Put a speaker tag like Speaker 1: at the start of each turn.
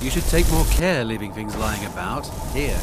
Speaker 1: You should take more care leaving things lying about. Here,